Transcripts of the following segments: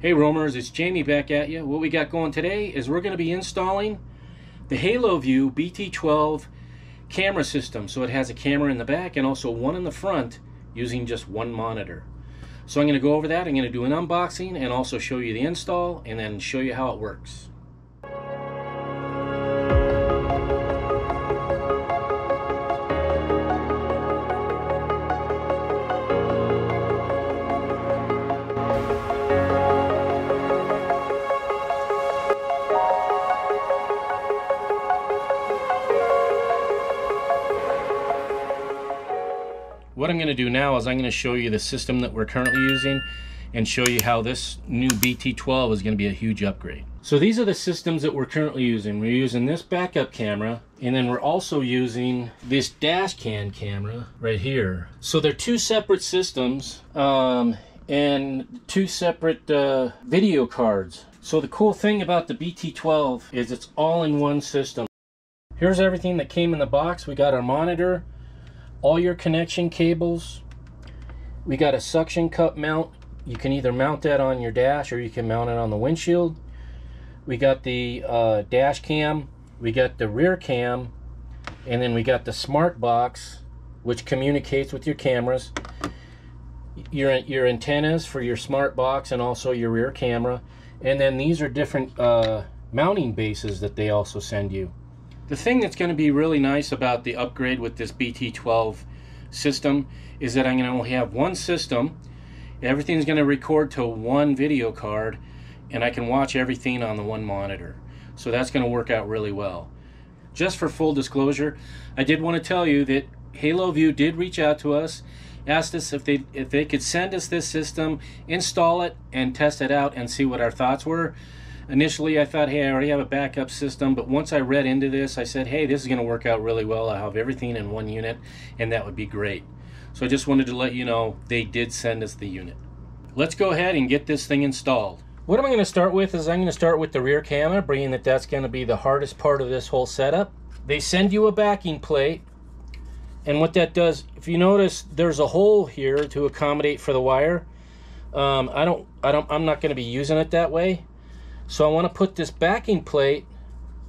Hey roamers, it's Jamie back at you. What we got going today is we're going to be installing the HaloView BT12 camera system. So it has a camera in the back and also one in the front using just one monitor. So I'm going to go over that. I'm going to do an unboxing and also show you the install and then show you how it works. I'm going to do now is I'm going to show you the system that we're currently using and show you how this new BT12 is going to be a huge upgrade. So these are the systems that we're currently using. We're using this backup camera and then we're also using this dash cam camera right here. So they're two separate systems um, and two separate uh, video cards. So the cool thing about the BT12 is it's all in one system. Here's everything that came in the box. We got our monitor, all your connection cables. We got a suction cup mount. You can either mount that on your dash or you can mount it on the windshield. We got the uh, dash cam. We got the rear cam. And then we got the smart box, which communicates with your cameras. Your, your antennas for your smart box and also your rear camera. And then these are different uh, mounting bases that they also send you. The thing that's going to be really nice about the upgrade with this BT12 system is that I'm going to only have one system. Everything's going to record to one video card and I can watch everything on the one monitor. So that's going to work out really well. Just for full disclosure, I did want to tell you that HaloView did reach out to us, asked us if they if they could send us this system, install it and test it out and see what our thoughts were. Initially, I thought, hey, I already have a backup system, but once I read into this, I said, hey, this is going to work out really well. I have everything in one unit, and that would be great. So I just wanted to let you know they did send us the unit. Let's go ahead and get this thing installed. What I'm going to start with is I'm going to start with the rear camera, being that that's going to be the hardest part of this whole setup. They send you a backing plate, and what that does, if you notice, there's a hole here to accommodate for the wire. Um, I don't, I don't, I'm not going to be using it that way. So I want to put this backing plate,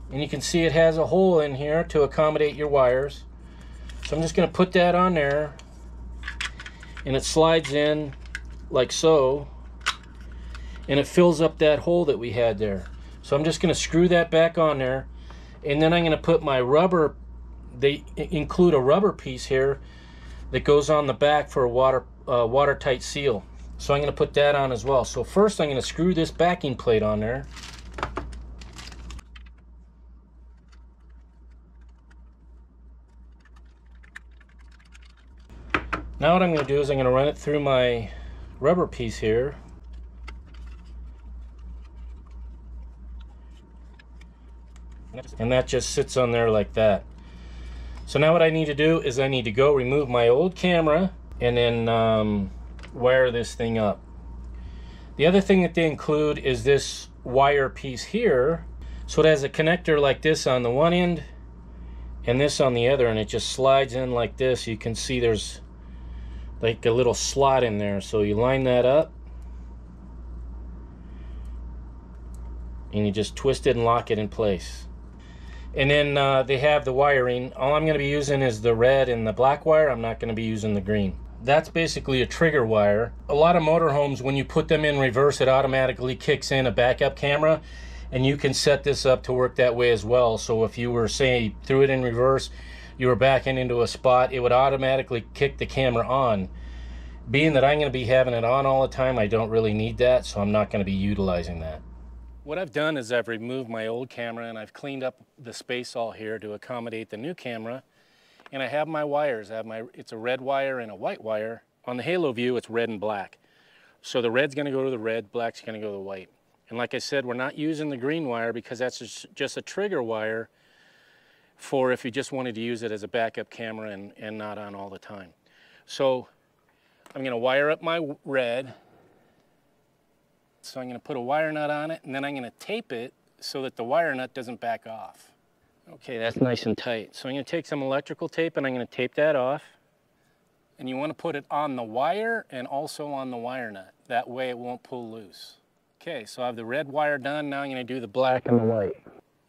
and you can see it has a hole in here to accommodate your wires. So I'm just going to put that on there, and it slides in like so, and it fills up that hole that we had there. So I'm just going to screw that back on there, and then I'm going to put my rubber, they include a rubber piece here that goes on the back for a water, uh, watertight seal. So I'm going to put that on as well. So first I'm going to screw this backing plate on there. Now what I'm going to do is I'm going to run it through my rubber piece here. And that just sits on there like that. So now what I need to do is I need to go remove my old camera and then um, wire this thing up. The other thing that they include is this wire piece here. So it has a connector like this on the one end and this on the other and it just slides in like this. You can see there's like a little slot in there. So you line that up and you just twist it and lock it in place. And then uh, they have the wiring. All I'm going to be using is the red and the black wire. I'm not going to be using the green that's basically a trigger wire. A lot of motorhomes, when you put them in reverse, it automatically kicks in a backup camera, and you can set this up to work that way as well. So if you were, say, threw it in reverse, you were backing into a spot, it would automatically kick the camera on. Being that I'm going to be having it on all the time, I don't really need that, so I'm not going to be utilizing that. What I've done is I've removed my old camera and I've cleaned up the space all here to accommodate the new camera and I have my wires. I have my, it's a red wire and a white wire. On the HaloView, it's red and black. So the red's gonna go to the red, black's gonna go to the white. And like I said, we're not using the green wire because that's just a trigger wire for if you just wanted to use it as a backup camera and, and not on all the time. So I'm gonna wire up my red. So I'm gonna put a wire nut on it and then I'm gonna tape it so that the wire nut doesn't back off. Okay, that's nice and tight. So I'm to take some electrical tape and I'm going to tape that off. And you want to put it on the wire and also on the wire nut. That way it won't pull loose. Okay, so I have the red wire done. Now I'm to do the black and the white.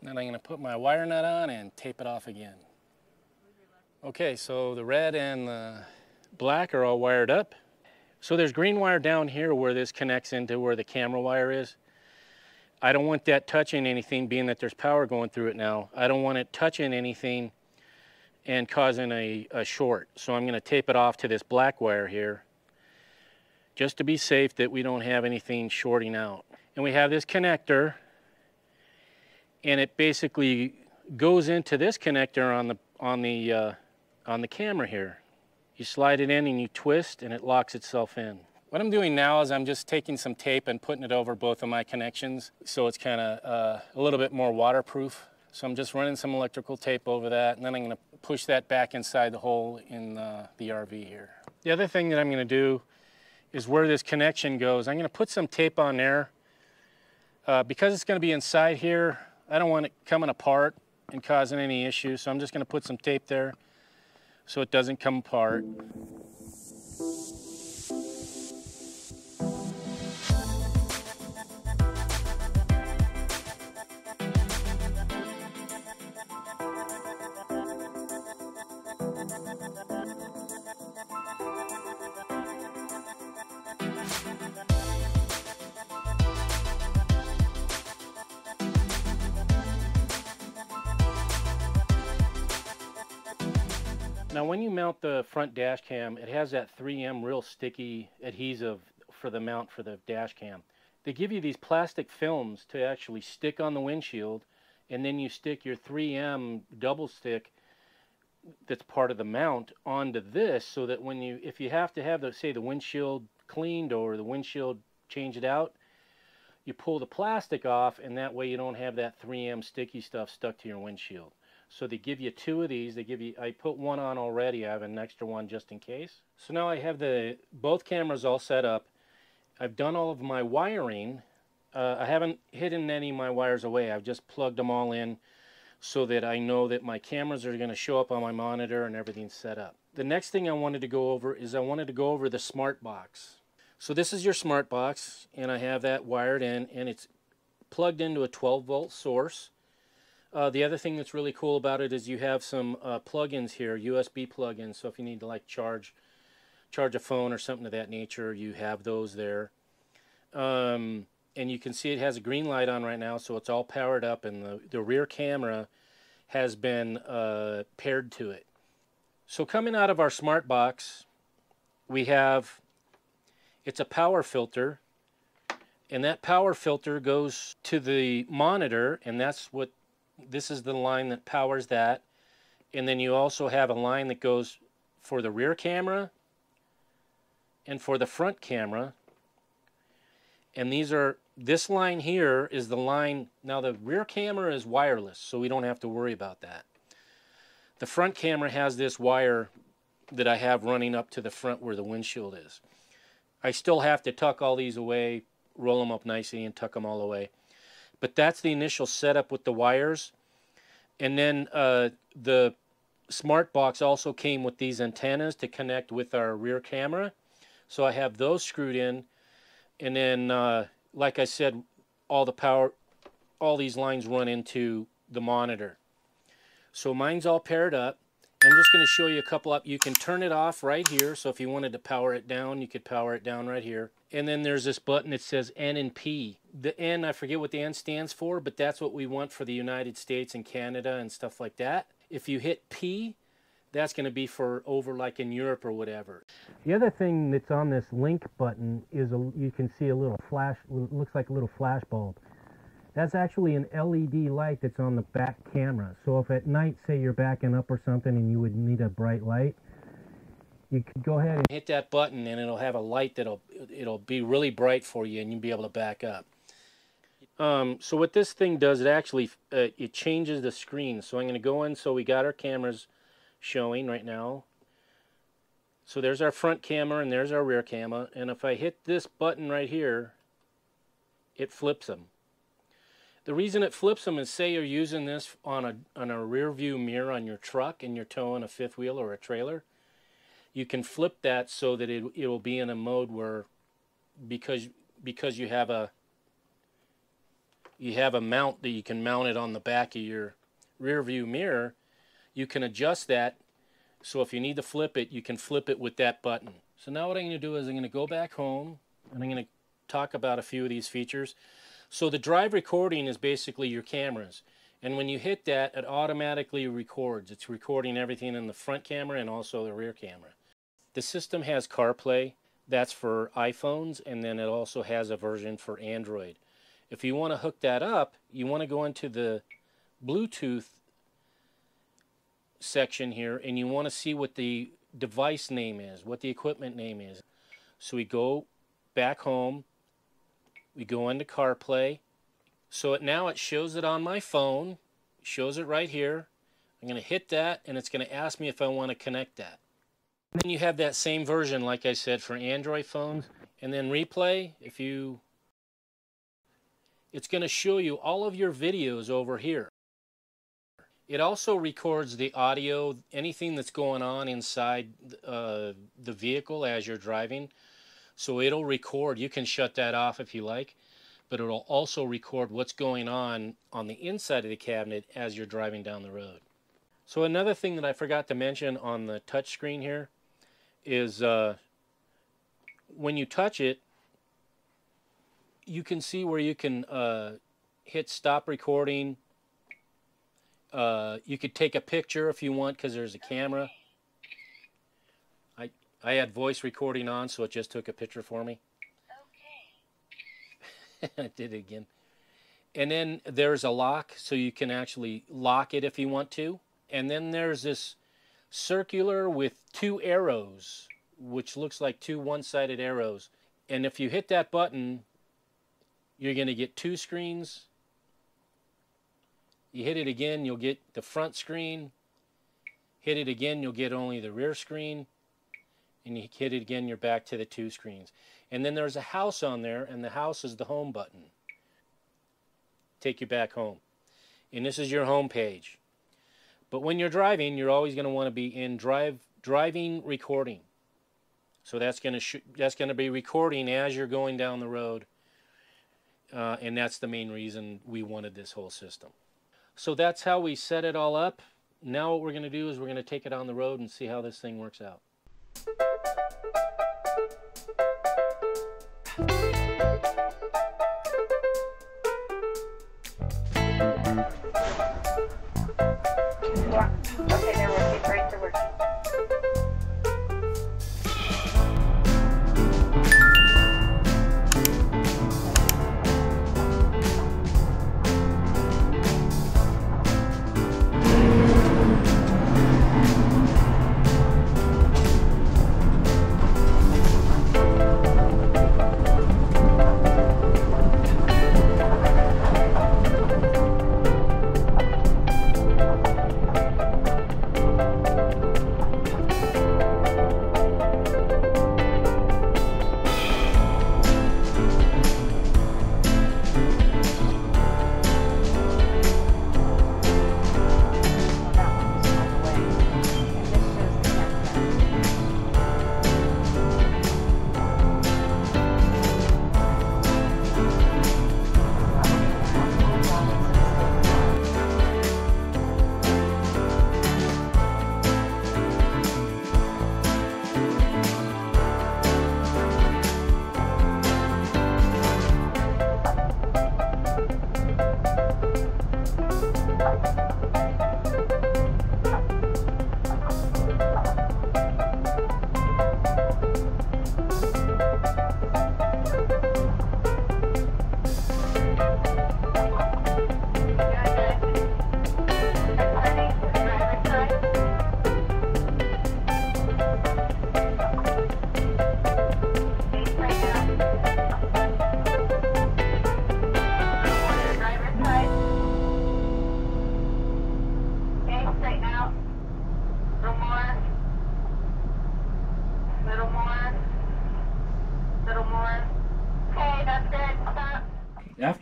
Then I'm going to put my wire nut on and tape it off again. Okay, so the red and the black are all wired up. So there's green wire down here where this connects into where the camera wire is. I don't want that touching anything being that there's power going through it now. I don't want it touching anything and causing a, a short. So I'm going to tape it off to this black wire here just to be safe that we don't have anything shorting out. And we have this connector and it basically goes into this connector on the on the uh, on the camera here. You slide it in and you twist and it locks itself in. What I'm doing now is I'm just taking some tape and putting it over both of my connections so it's kind of uh, a little bit more waterproof. So I'm just running some electrical tape over that and then I'm going to push that back inside the hole in uh, the RV here. The other thing that I'm going to do is where this connection goes. I'm going to put some tape on there. Uh, because it's going to be inside here, I don't want it coming apart and causing any issues, so I'm just going to put some tape there so it doesn't come apart. Now when you mount the front dash cam, it has that 3M real sticky adhesive for the mount for the dash cam. They give you these plastic films to actually stick on the windshield and then you stick your 3M double stick that's part of the mount onto this so that when you if you have to have the say the windshield cleaned or the windshield changed out you pull the plastic off and that way you don't have that 3M sticky stuff stuck to your windshield. So they give you two of these. They give you, I put one on already. I have an extra one just in case. So now I have the both cameras all set up. I've done all of my wiring. Uh, I haven't hidden any of my wires away. I've just plugged them all in so that I know that my cameras are going to show up on my monitor and everything's set up. The next thing I wanted to go over is I wanted to go over the smart box. So this is your smart box and I have that wired in and it's plugged into a 12 volt source uh, the other thing that's really cool about it is you have some uh, plugins here, USB plugins. So if you need to like charge charge a phone or something of that nature, you have those there. Um, and you can see it has a green light on right now, so it's all powered up, and the, the rear camera has been uh, paired to it. So coming out of our smart box, we have, it's a power filter, and that power filter goes to the monitor, and that's what this is the line that powers that. And then you also have a line that goes for the rear camera and for the front camera. And these are, this line here is the line, now the rear camera is wireless, so we don't have to worry about that. The front camera has this wire that I have running up to the front where the windshield is. I still have to tuck all these away, roll them up nicely and tuck them all away. But that's the initial setup with the wires. And then uh, the smart box also came with these antennas to connect with our rear camera. So I have those screwed in. And then, uh, like I said, all the power, all these lines run into the monitor. So mine's all paired up. I'm just going to show you a couple up. You can turn it off right here. So if you wanted to power it down, you could power it down right here. And then there's this button that says N and P. The N, I forget what the N stands for, but that's what we want for the United States and Canada and stuff like that. If you hit P, that's going to be for over like in Europe or whatever. The other thing that's on this link button is a, you can see a little flash, looks like a little flash bulb. That's actually an LED light that's on the back camera. So if at night, say you're backing up or something and you would need a bright light, you could go ahead and hit that button and it'll have a light that'll it'll be really bright for you and you'll be able to back up. Um, so what this thing does, it actually uh, it changes the screen. So I'm going to go in. So we got our cameras showing right now. So there's our front camera and there's our rear camera. And if I hit this button right here, it flips them. The reason it flips them is say you're using this on a, on a rear view mirror on your truck and you're towing a fifth wheel or a trailer. You can flip that so that it, it will be in a mode where because because you have a you have a mount that you can mount it on the back of your rear view mirror, you can adjust that so if you need to flip it, you can flip it with that button. So now what I'm going to do is I'm going to go back home and I'm going to talk about a few of these features. So the drive recording is basically your cameras. And when you hit that, it automatically records. It's recording everything in the front camera and also the rear camera. The system has CarPlay. That's for iPhones. And then it also has a version for Android. If you want to hook that up, you want to go into the Bluetooth section here and you want to see what the device name is, what the equipment name is. So we go back home, we go into CarPlay. So it, now it shows it on my phone, shows it right here. I'm going to hit that and it's going to ask me if I want to connect that. And then you have that same version, like I said, for Android phones. And then replay, if you, it's going to show you all of your videos over here. It also records the audio, anything that's going on inside uh, the vehicle as you're driving. So it'll record. You can shut that off if you like, but it'll also record what's going on on the inside of the cabinet as you're driving down the road. So another thing that I forgot to mention on the touch screen here is uh, when you touch it, you can see where you can uh, hit stop recording, uh, you could take a picture if you want because there's a camera. I I had voice recording on, so it just took a picture for me. Okay. I did it again. And then there's a lock, so you can actually lock it if you want to. And then there's this circular with two arrows, which looks like two one-sided arrows. And if you hit that button, you're going to get two screens you hit it again, you'll get the front screen. Hit it again, you'll get only the rear screen. And you hit it again, you're back to the two screens. And then there's a house on there, and the house is the home button. Take you back home. And this is your home page. But when you're driving, you're always going to want to be in drive driving recording. So that's going to that's going to be recording as you're going down the road, uh, and that's the main reason we wanted this whole system. So that's how we set it all up. Now what we're going to do is we're going to take it on the road and see how this thing works out. After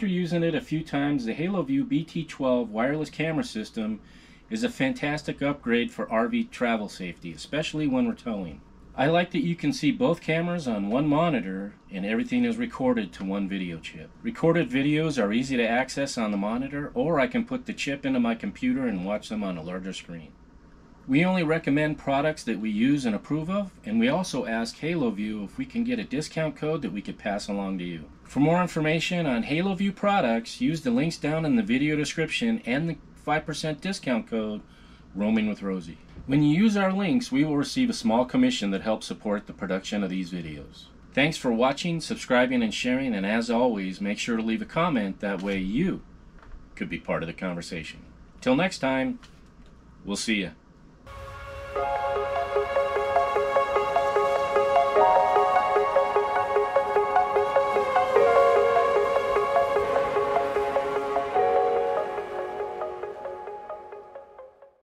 using it a few times, the HaloView BT12 wireless camera system is a fantastic upgrade for RV travel safety, especially when we're towing. I like that you can see both cameras on one monitor and everything is recorded to one video chip. Recorded videos are easy to access on the monitor or I can put the chip into my computer and watch them on a larger screen. We only recommend products that we use and approve of, and we also ask HaloView if we can get a discount code that we could pass along to you. For more information on HaloView products, use the links down in the video description and the 5% discount code Roaming with Rosie. When you use our links, we will receive a small commission that helps support the production of these videos. Thanks for watching, subscribing, and sharing, and as always, make sure to leave a comment, that way you could be part of the conversation. Till next time, we'll see you.